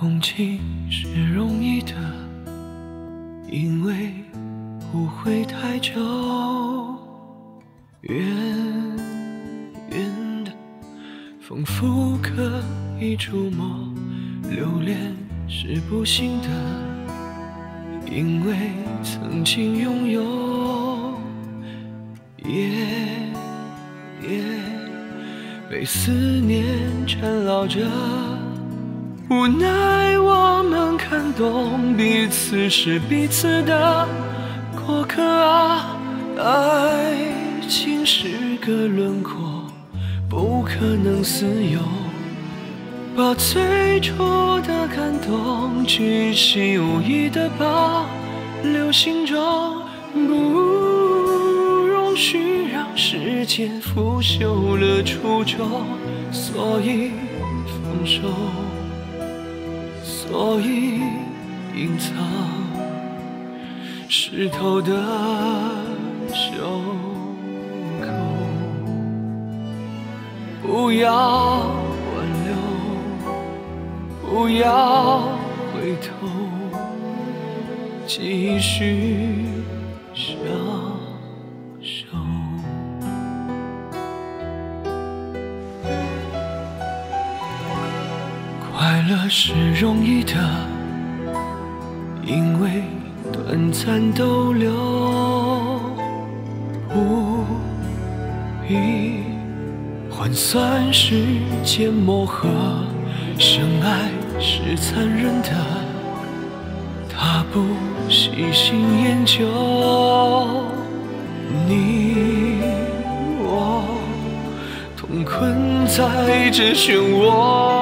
动情是容易的，因为不会太久。远远的，仿佛可以触摸。留恋是不幸的，因为曾经拥有，夜夜被思念缠绕着。无奈我们看懂彼此是彼此的过客啊，爱情是个轮廓，不可能私有。把最初的感动，巨细无意的保留心中，不容许让时间腐朽了初衷，所以放手，所以隐藏湿透的袖口，不要挽留。不要回头，继续相守。乐是容易的，因为短暂逗留，不必换算时间磨合。深爱是残忍的，他不细心研究。你我同困在这漩涡，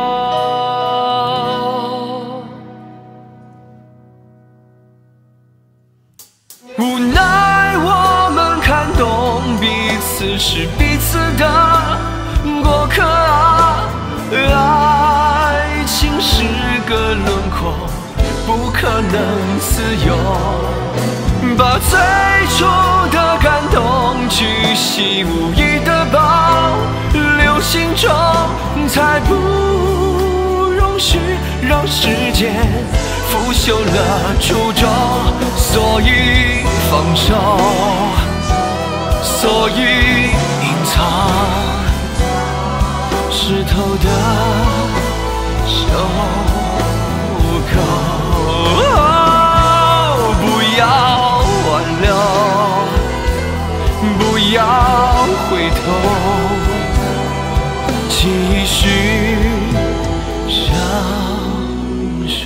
此是彼此的过客啊。是个轮廓，不可能自由。把最初的感动，巨细无遗的保留心中，才不容许让时间腐朽了初衷。所以放手，所以隐藏湿透的。袖口，不要挽留，不要回头，继续相守。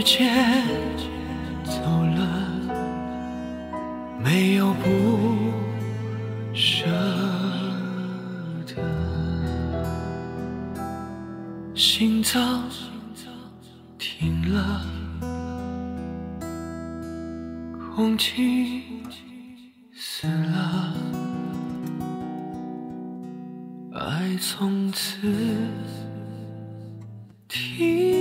时间走了，没有不。舍得，心脏停了，空气死了，爱从此停。